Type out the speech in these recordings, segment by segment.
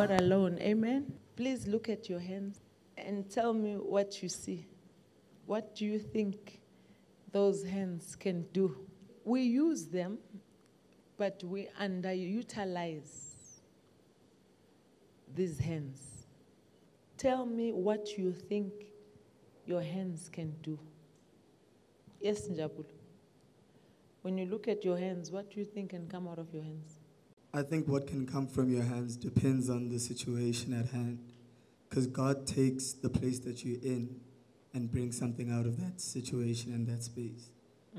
God alone. Amen. Please look at your hands and tell me what you see. What do you think those hands can do? We use them, but we underutilize these hands. Tell me what you think your hands can do. Yes, Njabul. When you look at your hands, what do you think can come out of your hands? I think what can come from your hands depends on the situation at hand. Because God takes the place that you're in and brings something out of that situation and that space.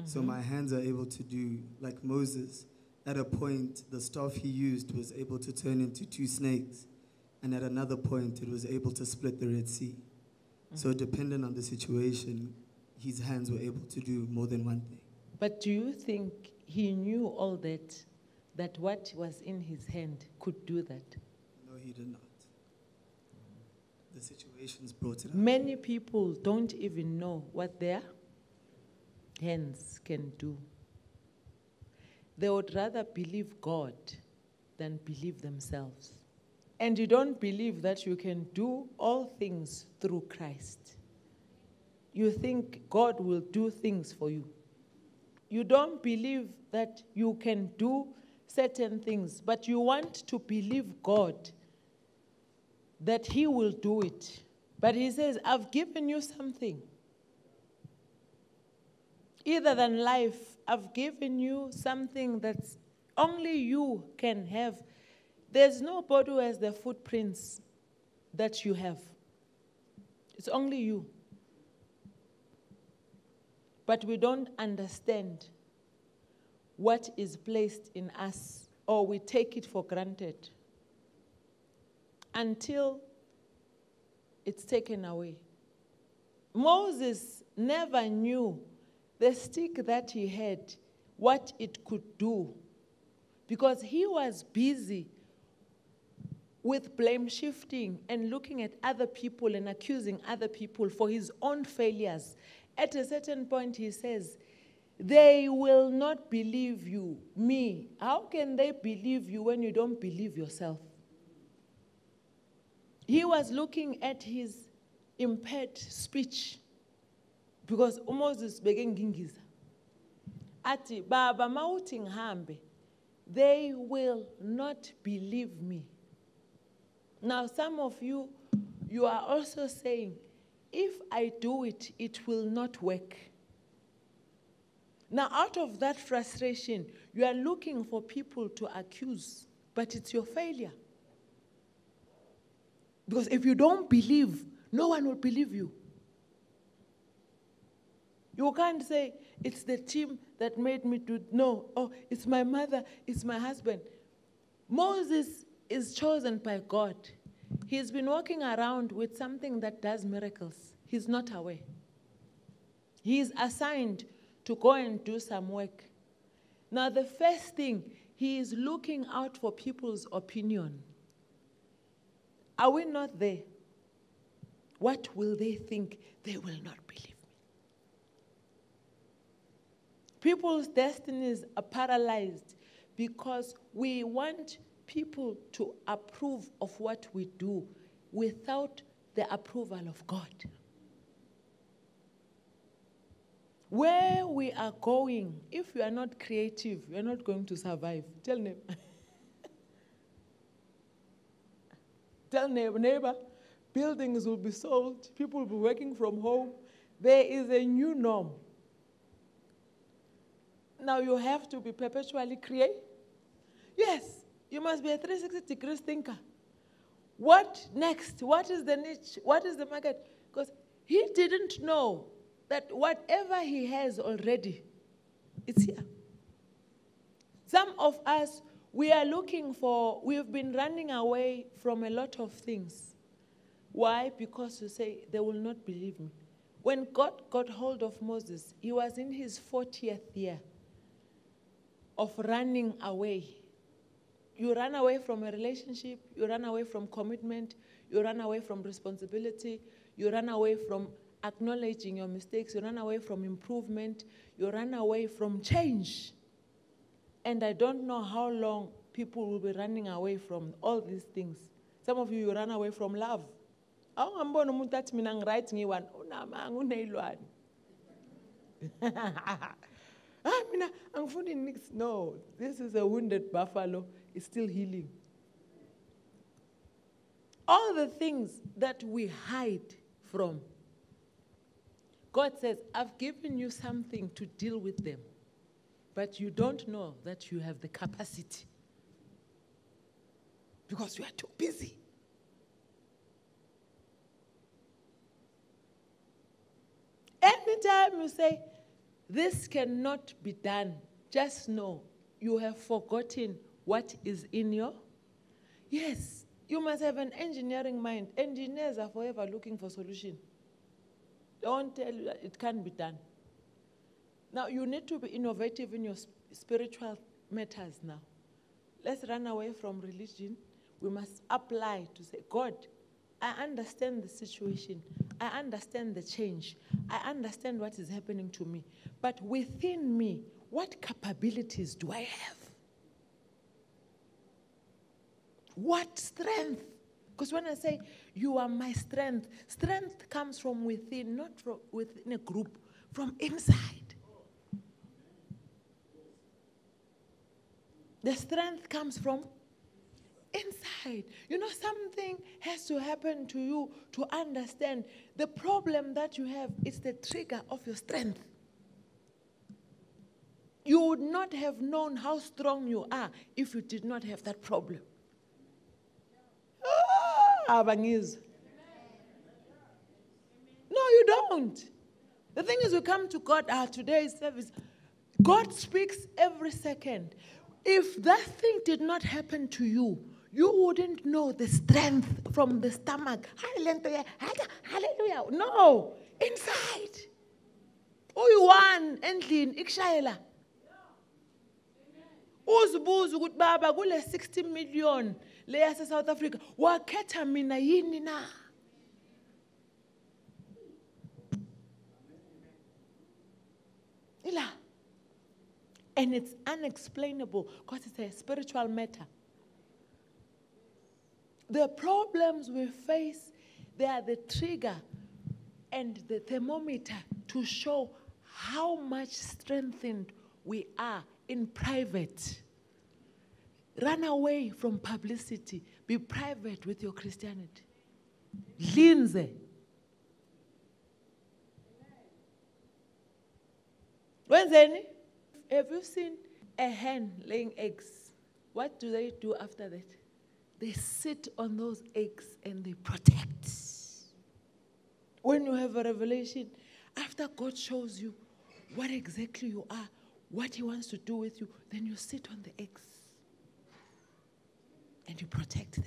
So Mhm. my hands are able to do, like Moses, at a point, the staff he used was able to turn into two snakes. And at another point, it was able to split the Red Sea. So, depending on the situation, his hands were able to do more than one thing. But do you think he knew all that, that what was in his hand could do that? No, he did not. The situations brought it up. Many people don't even know what their hands can do. They would rather believe God than believe themselves. And you don't believe that you can do all things through Christ. You think God will do things for you. You don't believe that you can do certain things, but you want to believe God that He will do it. But He says, I've given you something. Either than life, I've given you something that's only you can have. There's nobody who has the footprints that you have. It's only you. But we don't understand what is placed in us, or we take it for granted until it's taken away. Moses never knew the stick that he had, what it could do, because he was busy with blame shifting and looking at other people and accusing other people for his own failures. At a certain point, he says, They will not believe you, me. How can they believe you when you don't believe yourself? He was looking at his impaired speech because uMoses bekengingiza athi baba mawuthi ngihambe they will not believe me now some of you you are also saying if i do it it will not work now out of that frustration you are looking for people to accuse but it's your failure because if you don't believe, no one will believe you. You can't say, it's the team that made me do. No, oh, it's my mother, it's my husband. Moses is chosen by God. He's been walking around with something that does miracles. He's not aware. He is assigned to go and do some work. Now, the first thing, he is looking out for people's opinion. Are we not there? What will they think? They will not believe me. People's destinies are paralyzed because we want people to approve of what we do without the approval of God. Where we are going, if you are not creative, you are not going to survive. Tell them. Tell neighbor, neighbor, buildings will be sold, people will be working from home. There is a new norm. Now you have to be perpetually create. Yes, you must be a 360 degrees thinker. What next? What is the niche? What is the market? Because he didn't know that whatever he has already, it's here. Some of us, we are looking for, we've been running away from a lot of things. Why? Because you say, they will not believe me. When God got hold of Moses, he was in his 40th year of running away. You run away from a relationship, you run away from commitment, you run away from responsibility, you run away from acknowledging your mistakes, you run away from improvement, you run away from change. And I don't know how long people will be running away from all these things Some of you, you run away from love. awungamboni umuntu athi mina ngiright ngiyi-one uneyilwane ah no this is a wounded buffalo is still healing all the things that we hide from god says i've given you something to deal with them but you don't know that you have the capacity because you are too busy Anytime you say, this cannot be done, just know you have forgotten what is in your. Yes, you must have an engineering mind. Engineers are forever looking for solution. Don't tell you that it can't be done. Now, you need to be innovative in your spiritual matters now. Let's run away from religion. We must apply to say, God, I understand the situation. I understand the change. I understand what is happening to me. But within me, what capabilities do I have? What strength? Because when I say you are my strength, strength comes from within, not from within a group, from inside. The strength comes from inside. You know, something has to happen to you to understand the problem that you have is the trigger of your strength. You would not have known how strong you are if you did not have that problem. Abangizwa. No, you don't. The thing is, we come to God, ah, today's service. God speaks every second. If that thing did not happen to you, you wouldn't know the strength from the stomach. Hallelujah. Hallelujah. No, inside. Uyi-one endlini ikushayela. Uzibuza ukuthi baba kule 60 million leya South Africa wakhetha mina yini na? Ila. And it's unexplainable because it's a spiritual matter. The problems we face, they are the trigger and the thermometer to show how much strengthened we are in private. Run away from publicity. Be private with your Christianity. Linze. Wenzeni? Have you seen a hen laying eggs? What do they do after that? They sit on those eggs and they protect. When you have a revelation, after God shows you what exactly you are, what He wants to do with you, then you sit on the eggs and you protect them.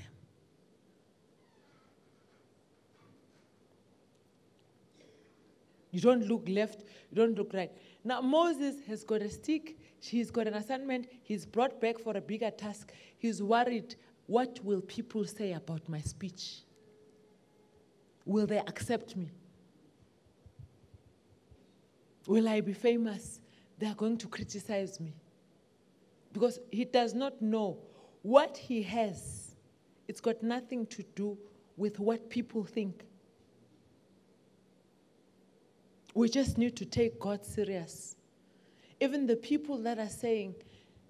You don't look left, you don't look right. Now, Moses has got a stick, he's got an assignment, he's brought back for a bigger task. He's worried what will people say about my speech? Will they accept me? Will I be famous? They are going to criticize me. Because he does not know what he has. It's got nothing to do with what people think. We just need to take God serious. Even the people that are saying,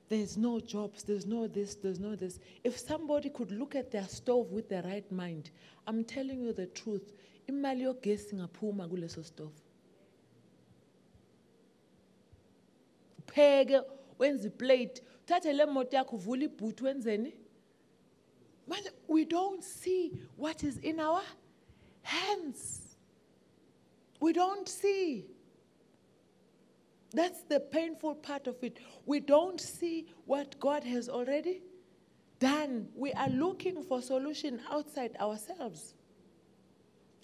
there's no jobs, there's no this, there's no this. If somebody could look at their stove with the right mind, I'm telling you the truth. Imali yogesi ngaphuma kuleso stove. Pheke wenze plate, thathe le moto yakho uvule ibhoot wenzeni? Manje we don't see what is in our hands. We don't see. That's the painful part of it. We don't see what God has already done. We are looking for solution outside ourselves.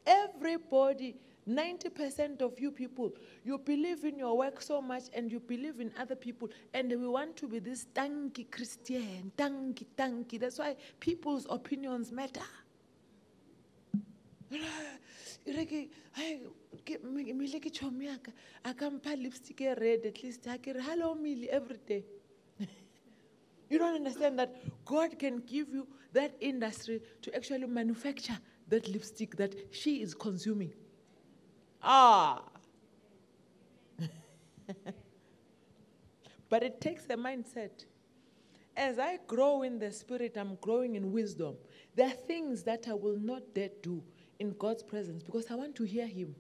Everybody, 90% of you people, you believe in your work so much and you believe in other people, and we want to be this tanky Christian, tanky, tanky. That's why people's opinions matter. Hayi, ke- mile ke chomi yaka a ka mpha lipstick red at least ha ke re hello mili every day You don't understand that God can give you that industry to actually manufacture that lipstick that she is consuming. Ah. but it takes a mindset. As I grow in the spirit, I'm growing in wisdom. There are things that I will not dare do in God's presence because I want to hear Him.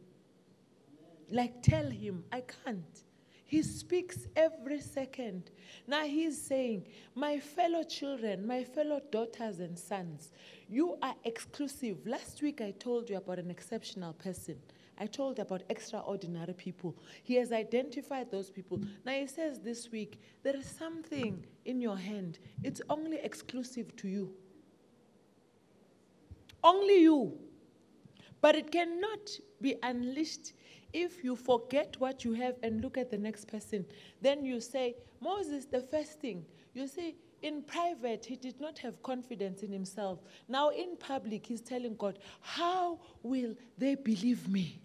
Like, tell Him, I can't. He speaks every second. Now He's saying, My fellow children, my fellow daughters and sons, you are exclusive. Last week I told you about an exceptional person. I told about extraordinary people. He has identified those people. Now he says this week, there is something in your hand. It's only exclusive to you. Only you. But it cannot be unleashed if you forget what you have and look at the next person. Then you say, Moses, the first thing, you see, in private, he did not have confidence in himself. Now, in public, he's telling God, How will they believe me?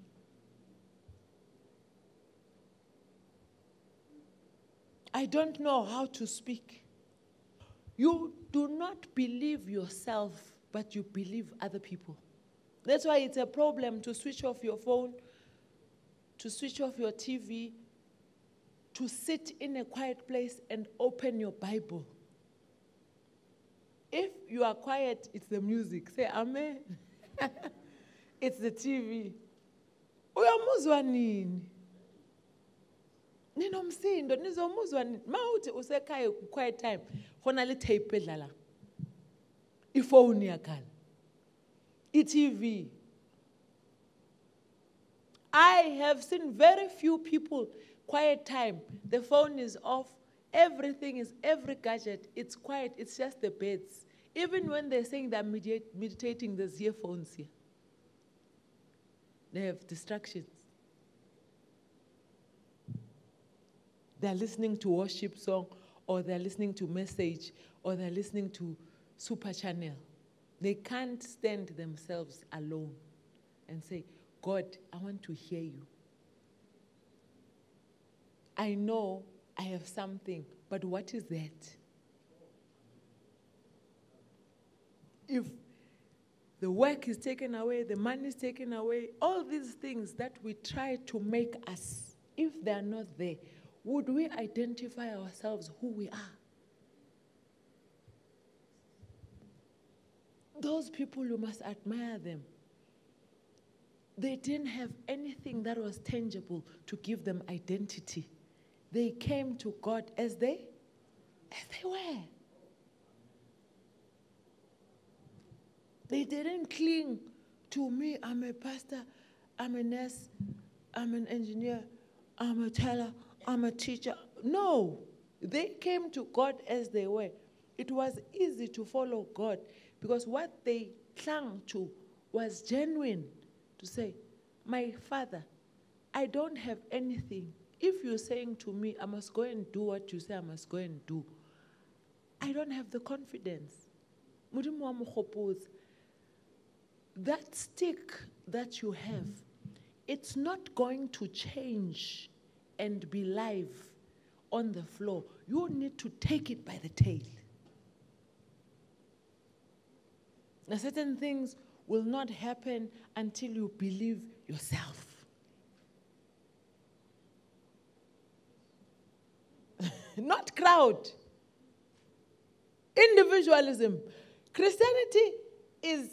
I don't know how to speak. You do not believe yourself, but you believe other people. That's why it's a problem to switch off your phone, to switch off your TV, to sit in a quiet place and open your Bible. If you are quiet, it's the music. Say amen. it's the TV. Uyamuzwa nini? Ninomsindo nizomuzwa ma uthi usekhaya quiet time khona le tape edlala. Ifowuni yakhala. I-tv i have seen very few people quiet time. The phone is off. Everything is every gadget it's quiet. It's just the beds. Even when they're saying they're meditating there's earphones here. They have distractions they're listening to worship song or they're listening to message or they're listening to super channel. They can't stand themselves alone and say god i want to hear you. I know i have something but what is that? If the work is taken away the money is taken away all these things that we try to make us if they are not there would we identify ourselves who we are? Those people, you must admire them. They didn't have anything that was tangible to give them identity. They came to God as they, as they were. They didn't cling to me. I'm a pastor. I'm a nurse. I'm an engineer. I'm a teller. I'm a teacher. No, they came to God as they were. It was easy to follow God because what they clung to was genuine to say, My Father, I don't have anything. If you're saying to me, I must go and do what you say I must go and do, I don't have the confidence. That stick that you have, it's not going to change and be live on the floor, you need to take it by the tail. Now, certain things will not happen until you believe yourself. not crowd. Individualism. Christianity is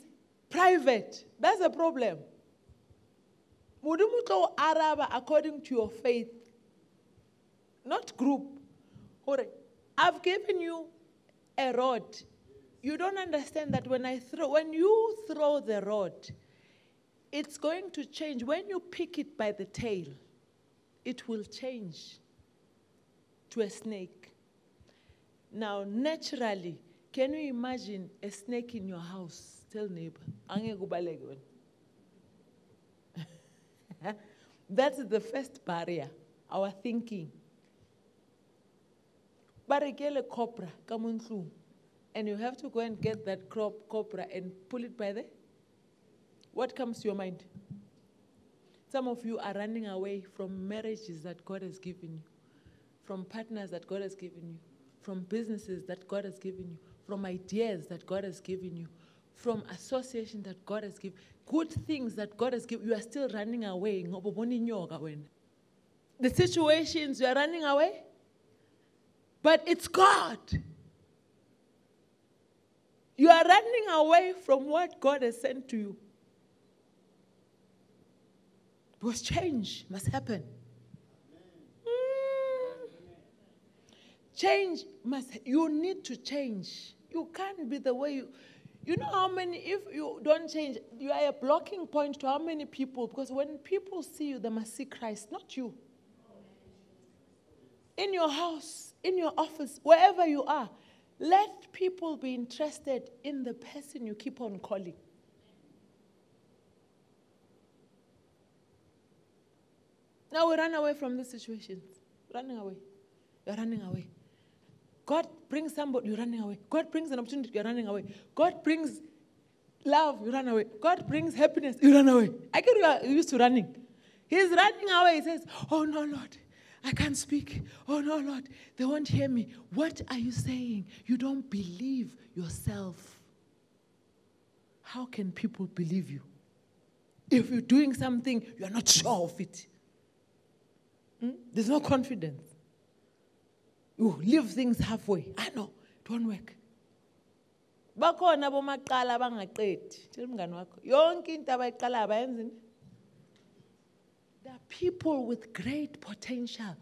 private. That's a problem. Mudimu araba according to your faith not group. I've given you a rod. You don't understand that when I throw, when you throw the rod, it's going to change. When you pick it by the tail, it will change to a snake. Now, naturally, can you imagine a snake in your house? Tell neighbor. That's the first barrier, our thinking re ke le copra ka mo and you have to go and get that crop copra and pull it by the what comes to your mind? Some of you are running away from marriages that god has given you from partners that god has given you from businesses that God has given you, from ideas that God has given you, from association that God has given, good things that God has given, you are still running away. The situations you are running away, but it's God. You are running away from what God has sent to you. Because change must happen. Mm. Change must, you need to change. You can't be the way you, you know how many, if you don't change, you are a blocking point to how many people, because when people see you, they must see Christ, not you. In your house, in your office, wherever you are, let people be interested in the person you keep on calling. Now we run away from the situations. Running away. You're running away. God brings somebody, you're running away. God brings an opportunity, you're running away. God brings love, you run away. God brings happiness, you run away. I get you are used to running. He's running away. He says, Oh no, Lord, I can't speak. Oh no, Lord, they won't hear me. What are you saying? You don't believe yourself. How can people believe you? If you're doing something, you're not sure of it. Hmm? There's no confidence. You leave things halfway. I know, it won't work. bakhona bomaqala abangaqedi tshela umngane wakho yonke into abayiqalayo people with great potential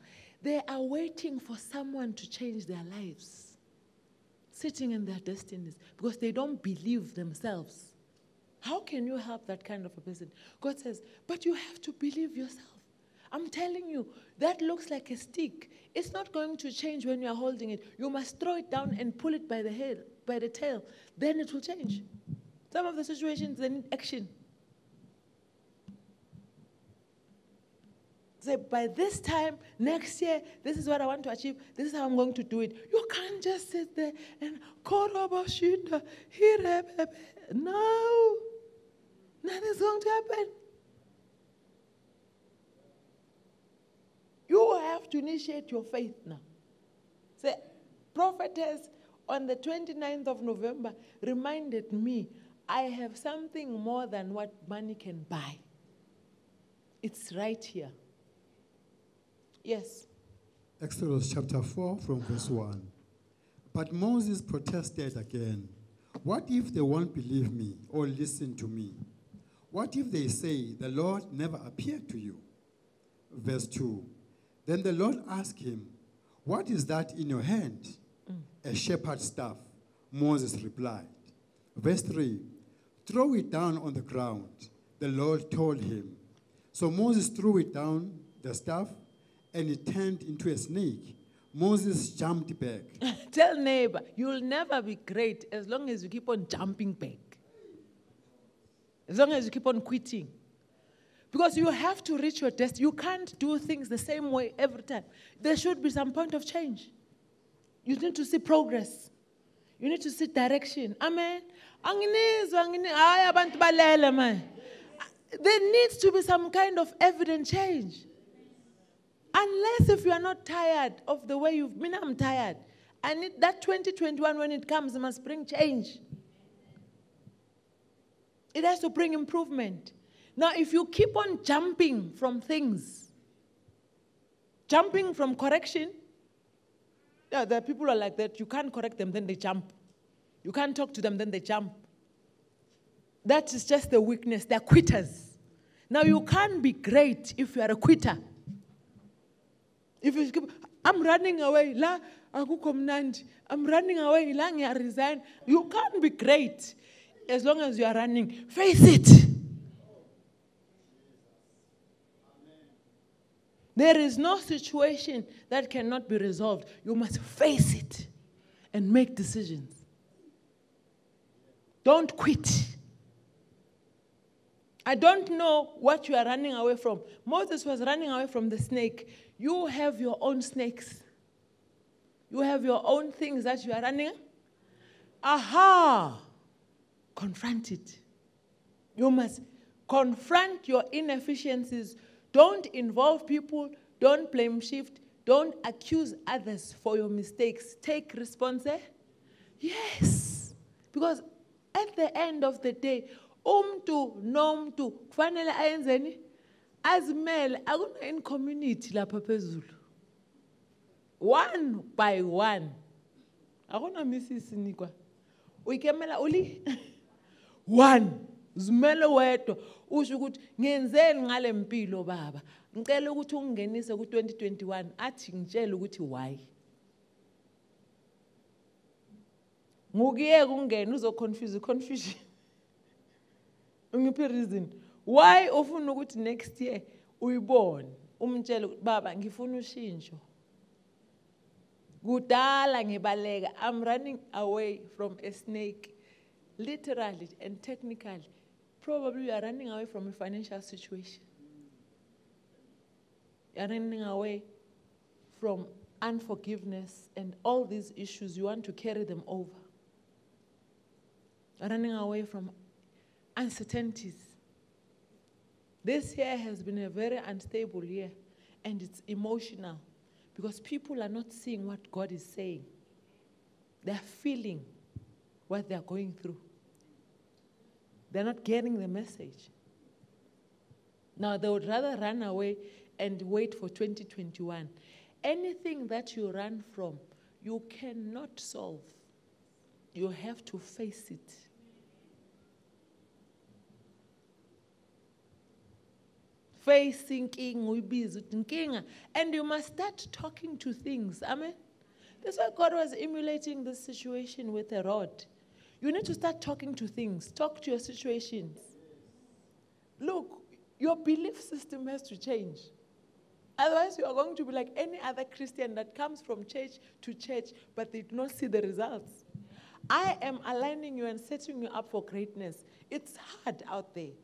they are waiting for someone to change their lives sitting in their destinies because they don't believe themselves how can you help that kind of a person god says but you have to believe yourself I'm telling you, that looks like a stick. It's not going to change when you're holding it. You must throw it down and pull it by the head, by the tail. Then it will change. Some of the situations they need action. Say, by this time, next year, this is what I want to achieve. This is how I'm going to do it. You can't just sit there and "Korobashita, hirebebe." no, nothing's going to happen. You have to initiate your faith now. Say, prophetess on the 29th of November reminded me I have something more than what money can buy. It's right here. Yes. Exodus chapter 4 from verse 1. But Moses protested again. What if they won't believe me or listen to me? What if they say, The Lord never appeared to you? Verse 2. Then the Lord asked him, What is that in your hand? Mm. A shepherd's staff. Moses replied. Verse 3 Throw it down on the ground. The Lord told him. So Moses threw it down, the staff, and it turned into a snake. Moses jumped back. Tell neighbor, you'll never be great as long as you keep on jumping back. As long as you keep on quitting. Because you have to reach your destiny. You can't do things the same way every time. There should be some point of change. You need to see progress. You need to see direction. Amen. There needs to be some kind of evident change. Unless if you are not tired of the way you've been, I'm tired. I need that 2021 when it comes, it must bring change. It has to bring improvement. Now, if you keep on jumping from things, jumping from correction, yeah, there are people are like that. You can't correct them, then they jump. You can't talk to them, then they jump. That is just the weakness. They're quitters. Now, you can't be great if you are a quitter. If you keep, I'm running away, la akukho. I'm running away, la resign. You can't be great as long as you are running. Face it. There is no situation that cannot be resolved. You must face it and make decisions. Don't quit. I don't know what you are running away from. Moses was running away from the snake. You have your own snakes. You have your own things that you are running. Aha! Confront it. You must confront your inefficiencies. Don't involve people. Don't blame shift. Don't accuse others for your mistakes. Take responsibility. Eh? Yes. Because at the end of the day, umntu nomntu kufanele ayenzeni? Azimele akuna in community lapha phezulu. One by one. Akuna misisi nikwa. Uyikemela uli? One. Zimele wedwa. Usho ukuthi ngenzeni ngale mpilo baba? Ngicela ukuthi ungingenise ku-2021 athi ngitshele ukuthi why? Ngukuyeka ungena uzoconfuse i-confusion ungiphi reason. Why ufuna ukuthi next year uyibone? Umtshele ukuthi baba ngifuna ushintsho. Kudala ngibaleka i'm running away from a snake. Literally and technically probably you are running away from a financial situation. You are running away from unforgiveness and all these issues you want to carry them over. Running away from uncertainties this year has been a very unstable year and it's emotional because people are not seeing what God is saying. They're feeling what they're going through. They're not getting the message. Now, they would rather run away and wait for 2021. Anything that you run from, you cannot solve. You have to face it. Facing inkinga uyibiza uthi inkinga and you must start talking to things. Amen? That's why god was emulating this situation with a rod. You need to start talking to things. Talk to your situations. Look your belief system has to change. Otherwise you are going to be like any other christian that comes from church to church but they do not see the results. I am aligning you and setting you up for greatness. It's hard out there.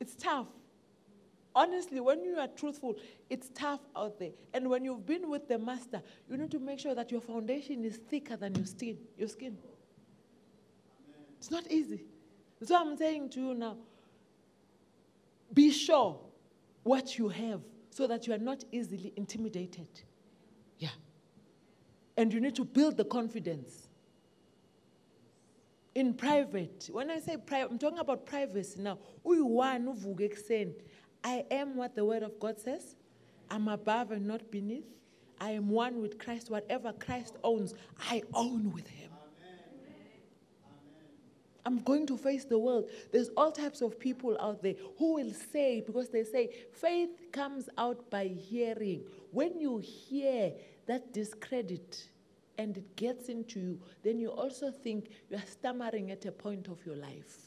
It's tough honestly, when you are truthful, it's tough out there. And when you've been with the master, you need to make sure that your foundation is thicker than your skin. Your skin. It's not easy. That's what I'm saying to you now. Be sure what you have so that you are not easily intimidated. Yeah. And you need to build the confidence. In private, when I say private, I'm talking about privacy now. I am what the Word of God says. I'm above and not beneath. I am one with Christ. Whatever Christ owns, I own with Him. I'm going to face the world. There's all types of people out there who will say, because they say, faith comes out by hearing. When you hear that discredit and it gets into you, then you also think you are stammering at a point of your life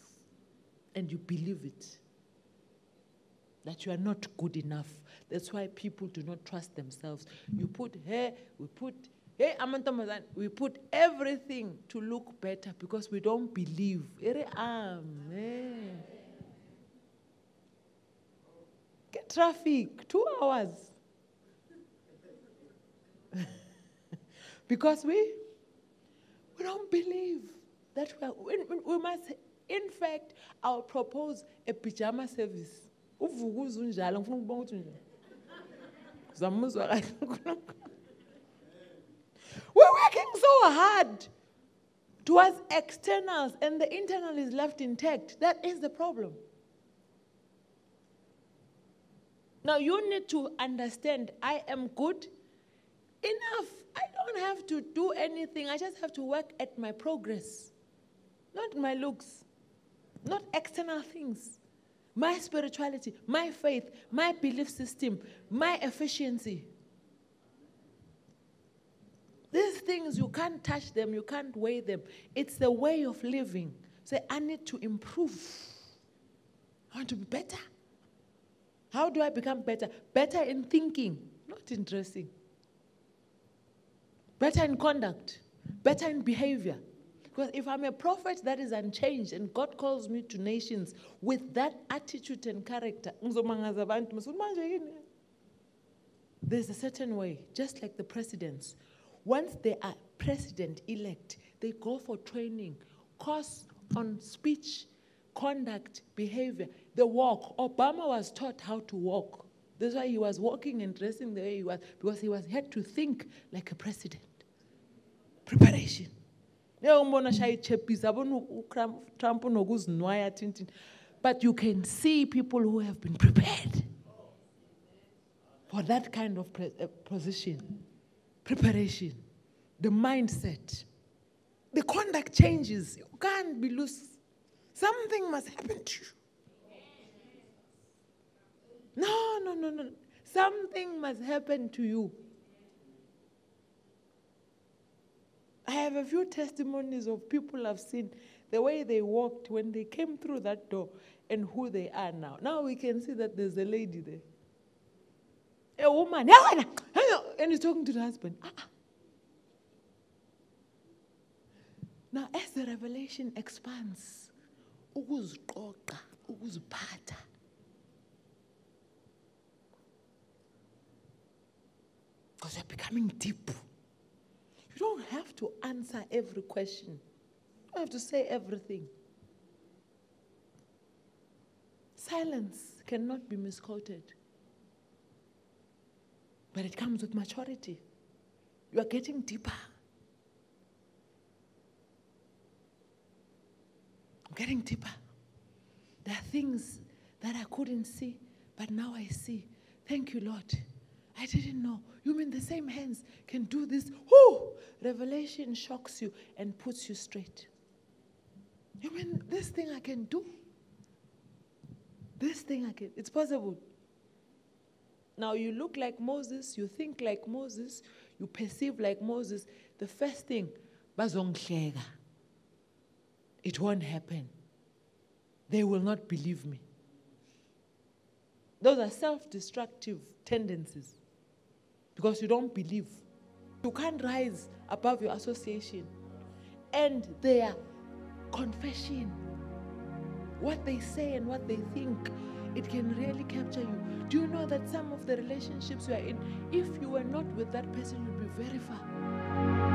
and you believe it that you are not good enough. That's why people do not trust themselves. You put hair, we put hey amantombazane, we put everything to look better because we don't believe. Amen. Get traffic, two hours. because we we don't believe that we, are, we, we must in fact i'll propose a pajama service ngifuna ukubona ukuthi kahle we're working so hard towards externals and the internal is left intact. That is the problem. Now you need to understand i am good enough. I don't have to do anything. I just have to work at my progress not my looks not external things my spirituality, my faith, my belief system, my efficiency. These things, you can't touch them, you can't weigh them. It's the way of living. Say, I need to improve. I want to be better. How do I become better? Better in thinking, not in dressing. Better in conduct, better in behavior. Because if I'm a prophet that is unchanged and God calls me to nations with that attitude and character, there's a certain way, just like the presidents. Once they are president elect, they go for training, course on speech, conduct, behavior. The walk. Obama was taught how to walk. That's why he was walking and dressing the way he was, because he was had to think like a president. Preparation. Uyakumbona shaya ichepisa, yabona u- unokuzinwaya thintini. But you can see people who have been prepared for that kind of uh, position. Preparation, the mindset, the conduct changes. You can't be loose. Something must happen to you. No, no, no, no. Something must happen to you. I have a few testimonies of people I've seen the way they walked when they came through that door and who they are now. Now we can see that there's a lady there. A woman, and he's talking to the husband. Ah, ah. Now, as the revelation expands, ukuziqoqa, ukuziphatha, because you're becoming deep. You don't have to answer every question. You don't have to say everything. Silence cannot be misquoted. But it comes with maturity. You are getting deeper. I'm getting deeper. There are things that I couldn't see, but now I see. Thank you, Lord. I didn't know. You mean the same hands can do this? Whoo! Revelation shocks you and puts you straight. You mean this thing I can do? This thing I can. It's possible. Now you look like Moses, you think like Moses, you perceive like Moses. The first thing, bazongihleka. It won't happen. They will not believe me. Those are self destructive tendencies because you don't believe. You can't rise above your association and their confession. What they say and what they think, it can really capture you. Do you know that some of the relationships you are in, if you were not with that person, you'd be very far?